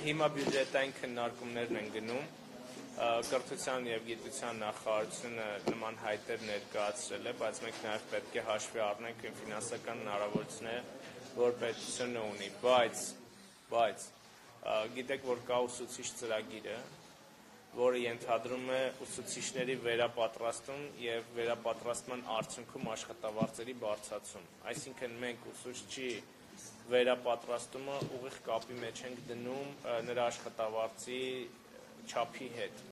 հիմա բյուջետային քննարկումներն են գնում կրթության եւ գիտության նախարարությունը նման հայտեր ներկայացրել է, բայց մենք նաեւ պետք է հաշվի առնենք ֆինանսական հնարավորությունները, որ պետությունը ունի, բայց բայց գիտեք որ կա ուսուցիչ ծրագիրը, որը ենթադրում է ուսուցիչների վերապատրաստում եւ վերապատրաստման արդյունքում աշխատավարձերի բարձրացում։ Այսինքն մենք ուսուցչի վերապատրաստումը ուղիղ կապի մեջ ենք դնում նրա աշխատավարձի չափի հետ